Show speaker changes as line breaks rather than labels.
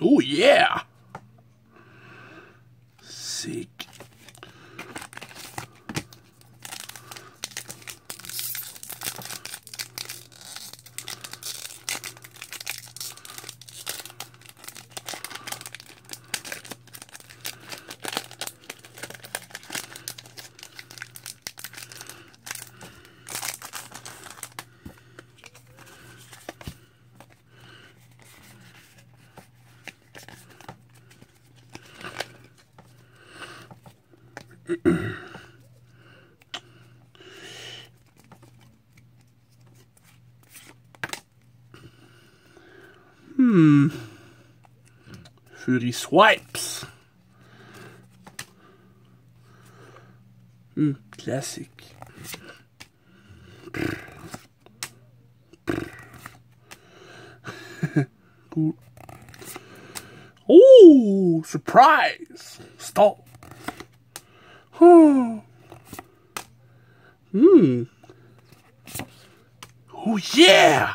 Oh, yeah. Sick. Hm. Für die Swipes. Hm, Classic. Gut. Oh, surprise. Stop. Hmm. Hmm. Oh, yeah.